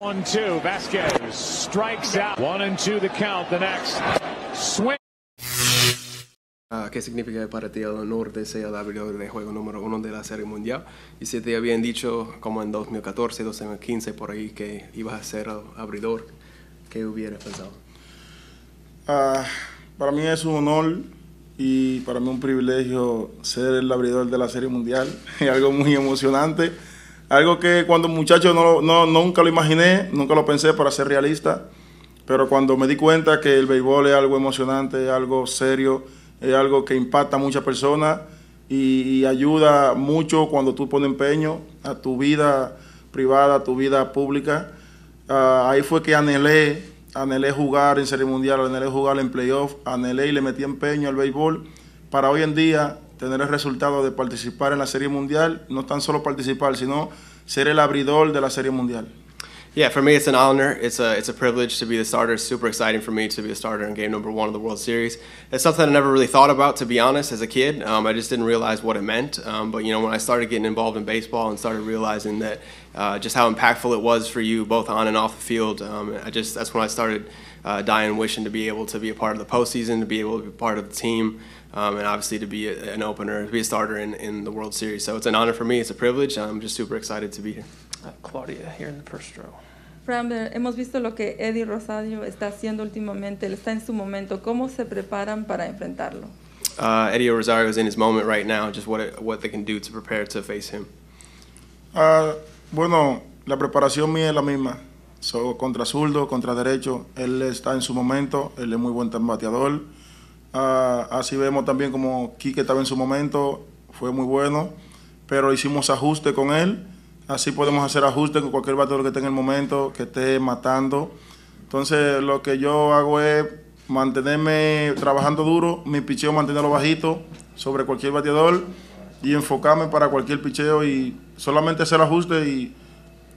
One, two, Vasquez strikes out. One and two the count. The next swing. Ah, ¿Qué significa para ti el honor de ser el abridor de juego número uno de la Serie Mundial? Y si te habían dicho, como en 2014, 2015, por ahí, que ibas a ser el abridor, ¿qué hubieras pensado? Ah, para mí es un honor y para mí un privilegio ser el abridor de la Serie Mundial. Es algo muy emocionante. Algo que cuando muchacho no, no, nunca lo imaginé, nunca lo pensé para ser realista. Pero cuando me di cuenta que el béisbol es algo emocionante, es algo serio, es algo que impacta a muchas personas y, ayuda mucho cuando tú pones empeño a tu vida privada, a tu vida pública. Ah, ahí fue que anhelé, anhelé jugar en Serie Mundial, anhelé jugar en playoff, anhelé y le metí empeño al béisbol para hoy en día tener el resultado de participar en la Serie Mundial, no tan solo participar, sino ser el abridor de la Serie Mundial. Yeah, for me, it's an honor. It's a it's a privilege to be the starter. It's super exciting for me to be a starter in game number one of the World Series. It's something I never really thought about, to be honest, as a kid. Um, I just didn't realize what it meant. Um, but you know, when I started getting involved in baseball and started realizing that uh, just how impactful it was for you, both on and off the field, um, I just that's when I started uh, dying, wishing to be able to be a part of the postseason, to be able to be part of the team. Um, and obviously to be a, an opener, to be a starter in, in the World Series. So it's an honor for me. It's a privilege. I'm just super excited to be here. Uh, Claudia here in the first row. Framber, hemos visto lo que Eddie Rosario está haciendo últimamente, él está en su momento. ¿Cómo se preparan para enfrentarlo? Uh, Eddie Rosario is in his moment right now, just what it, what they can do to prepare to face him. Ah, bueno, la preparación mía es la misma. So, contra zurdo, contra derecho, él está en su momento, él es muy buen bateador. Ah, así vemos también como Quique estaba en su momento, fue muy bueno, pero hicimos ajuste con él. Así podemos hacer ajustes con cualquier bateador que esté en el momento, que esté matando. Entonces, lo que yo hago es mantenerme trabajando duro, mi picheo mantenerlo bajito sobre cualquier bateador y enfocarme para cualquier picheo y solamente hacer ajustes y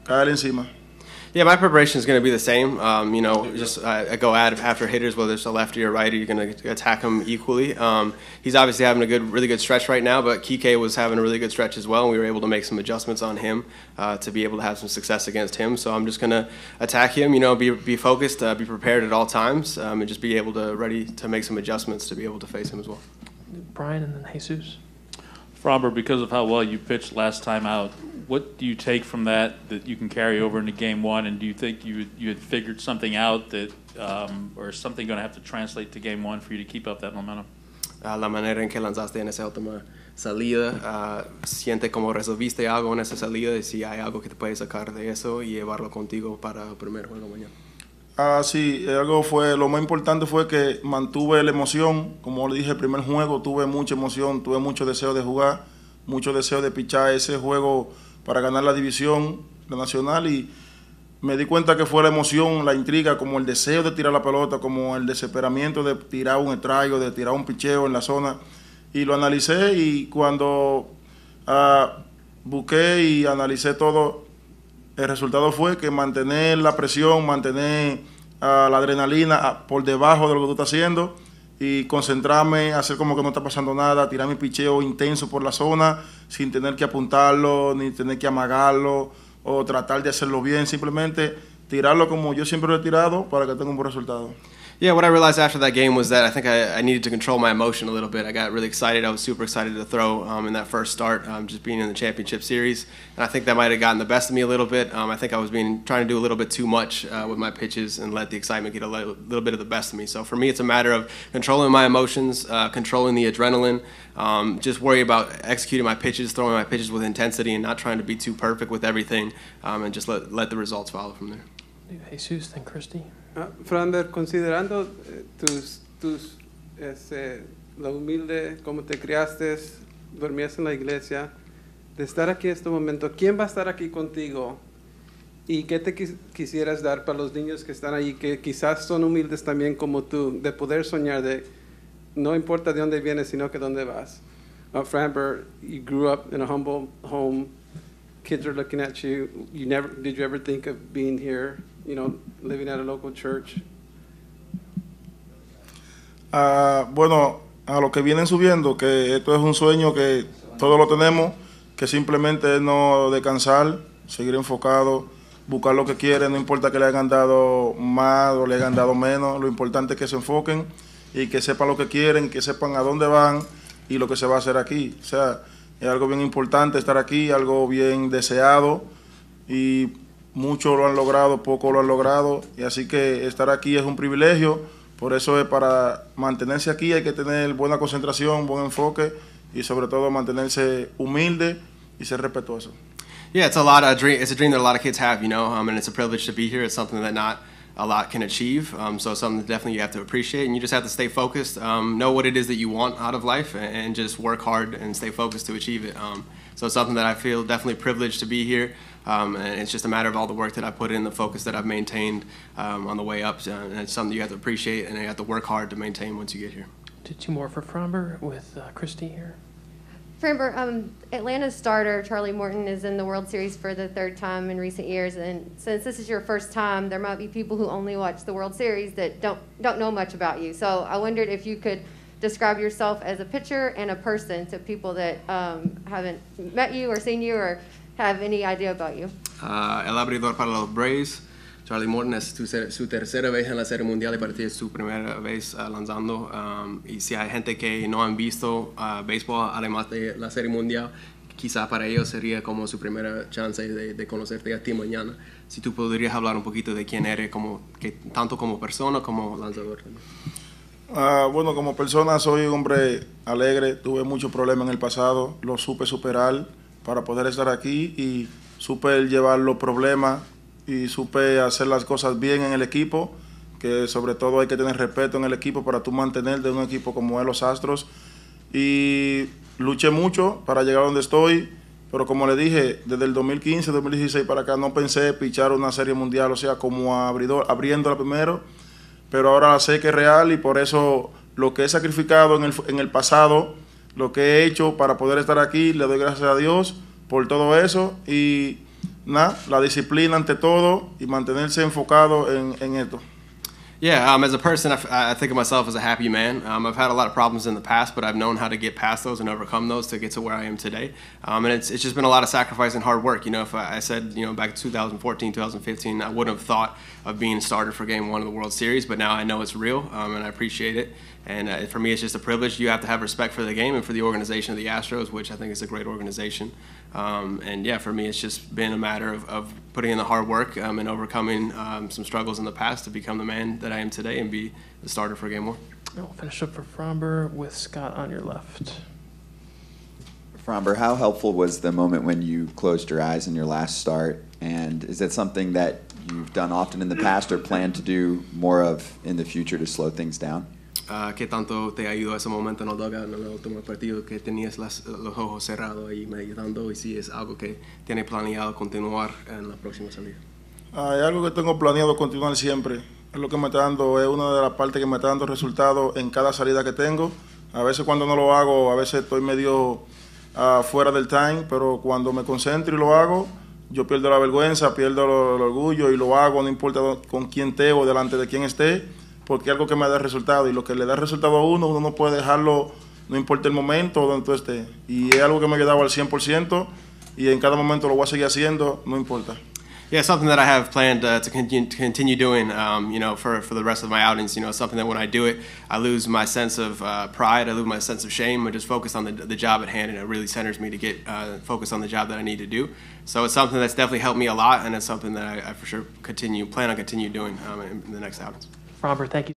caer encima. Yeah, my preparation is going to be the same. Um, you know, just uh, I go at after hitters, whether it's a lefty or righty, you're going to attack him equally. Um, he's obviously having a good, really good stretch right now, but Kike was having a really good stretch as well, and we were able to make some adjustments on him uh, to be able to have some success against him. So I'm just going to attack him. You know, be be focused, uh, be prepared at all times, um, and just be able to ready to make some adjustments to be able to face him as well. Brian and then Jesus. Fromber, because of how well you pitched last time out, what do you take from that that you can carry over into game one? And do you think you you had figured something out that, um, or is something going to have to translate to game one for you to keep up that momentum? Uh, la manera en que lanzaste en esa última salida, uh, siente como resolviste algo en esa salida y si hay algo que te puedes sacar de eso y llevarlo contigo para el primer juego mañana. Ah, sí, algo fue, lo más importante fue que mantuve la emoción, como le dije, el primer juego tuve mucha emoción, tuve mucho deseo de jugar, mucho deseo de pichar ese juego para ganar la división, la nacional, y me di cuenta que fue la emoción, la intriga, como el deseo de tirar la pelota, como el desesperamiento de tirar un estraigo, de tirar un picheo en la zona, y lo analicé y cuando ah, busqué y analicé todo, el resultado fue que mantener la presión, mantener uh, la adrenalina uh, por debajo de lo que tú estás haciendo y concentrarme, hacer como que no está pasando nada, tirar mi picheo intenso por la zona sin tener que apuntarlo, ni tener que amagarlo o tratar de hacerlo bien, simplemente tirarlo como yo siempre lo he tirado para que tenga un buen resultado. Yeah, what I realized after that game was that I think I, I, needed to control my emotion a little bit. I got really excited. I was super excited to throw um, in that first start, um, just being in the championship series. And I think that might have gotten the best of me a little bit. Um, I think I was being trying to do a little bit too much uh, with my pitches and let the excitement get a little, little, bit of the best of me. So for me, it's a matter of controlling my emotions, uh, controlling the adrenaline, um, just worry about executing my pitches, throwing my pitches with intensity, and not trying to be too perfect with everything, um, and just let, let the results follow from there. Jesus, then Christy. Frander, considerando eh, tus, tus lo humilde, cómo te criaste, dormías en la iglesia, de estar aquí en este momento, ¿quién va a estar aquí contigo? ¿Y qué te quis quisieras dar para los niños que están ahí, que quizás son humildes también como tú, de poder soñar de, no importa de dónde vienes, sino que dónde vas? Uh, Framber, you grew up in a humble home, kids are looking at you, you never, did you ever think of being here? you know, living at a local church? Uh, bueno, a los que vienen subiendo, que esto es un sueño que todos lo tenemos, que simplemente es no descansar, seguir enfocado, buscar lo que quieren, no importa que le hayan dado más o le hayan dado menos, lo importante es que se enfoquen y que sepan lo que quieren, que sepan a dónde van y lo que se va a hacer aquí. O sea, es algo bien importante estar aquí, algo bien deseado y muchos lo han logrado, pocos lo han logrado y así que estar aquí es un privilegio, por eso es para mantenerse aquí hay que tener buena concentración, buen enfoque y sobre todo mantenerse humilde y ser respetuoso. Yeah, it's a lot of dream. It's a dream that a lot of kids have, you know, um, and it's a privilege to be here. It's something that not a lot can achieve. Um, so something that definitely you have to appreciate, and you just have to stay focused. Um, know what it is that you want out of life, and, and just work hard and stay focused to achieve it. Um, so it's something that I feel definitely privileged to be here, um, and it's just a matter of all the work that I put in, the focus that I've maintained um, on the way up, uh, and it's something you have to appreciate, and you have to work hard to maintain once you get here. Two more for Fromber with uh, Christie here. Framber, um, Atlanta's starter Charlie Morton is in the World Series for the third time in recent years, and since this is your first time, there might be people who only watch the World Series that don't don't know much about you. So I wondered if you could describe yourself as a pitcher and a person to people that um, haven't met you or seen you or have any idea about you. Uh, el abridor para los Braves, Charlie Morton, es ser- su tercera vez en la Serie Mundial y para ti es su primera vez uh, lanzando. Um, y si hay gente que no han visto uh, béisbol, además de la Serie Mundial, quizá para ellos sería como su primera chance de, de conocerte a ti mañana. Si tú podrías hablar un poquito de quién eres, como, que, tanto como persona como lanzador. Ah, bueno, como persona soy un hombre alegre, tuve muchos problemas en el pasado, lo supe superar para poder estar aquí y supe llevar los problemas y supe hacer las cosas bien en el equipo, que sobre todo hay que tener respeto en el equipo para tú mantener de un equipo como es los Astros. Y luché mucho para llegar a donde estoy, pero como le dije, desde el 2015, 2016 para acá no pensé pichar una serie mundial, o sea, como abridor, abriéndola primero pero ahora sé que es real y por eso lo que he sacrificado en el, en el pasado, lo que he hecho para poder estar aquí, le doy gracias a Dios por todo eso y nada, la disciplina ante todo y mantenerse enfocado en, en esto. Yeah, um, as a person, I, f- I think of myself as a happy man. Um, I've had a lot of problems in the past, but I've known how to get past those and overcome those to get to where I am today. Um, and it's, it's just been a lot of sacrifice and hard work. You know, if I, I said, you know, back in 2014, 2015, I wouldn't have thought of being a starter for Game One of the World Series, but now I know it's real, um, and I appreciate it. And uh, for me, it's just a privilege. You have to have respect for the game and for the organization of the Astros, which I think is a great organization. Um, and yeah, for me, it's just been a matter of, of putting in the hard work um, and overcoming um, some struggles in the past to become the man that I am today and be the starter for Game One. And we'll finish up for Fromber with Scott on your left. Fromber, how helpful was the moment when you closed your eyes in your last start? And is that something that you've done often in the past or plan to do more of in the future to slow things down? Ah, ¿Qué tanto te ayudó ese momento en dugout en el último partido que tenías las- los ojos cerrados ahí meditando y si es algo que tiene planeado continuar en la próxima salida? Hay algo que tengo planeado continuar siempre. Es lo que me está dando, es una de las partes que me está dando resultados en cada salida que tengo. A veces cuando no lo hago, a veces estoy medio ah, fuera del time, pero cuando me concentro y lo hago, yo pierdo la vergüenza, pierdo el orgullo y lo hago, no importa con quién esté o delante de quién esté, porque algo que me da resultado y lo que le da resultado a uno, uno no puede dejarlo, no importa el momento donde tú estés. Y es algo que me ha al 100% y en cada momento lo voy a seguir haciendo, no importa. Yeah, something that I have planned uh, to, continue, to continue doing, um, you know, for, for the rest of my outings. You know, something that when I do it, I lose my sense of uh, pride, I lose my sense of shame, I just focus on the, the job at hand, and it really centers me to get uh, focused on the job that I need to do. So it's something that's definitely helped me a lot, and it's something that I, I for sure continue plan on continue doing um, in, in the next outings. Fromber, thank you.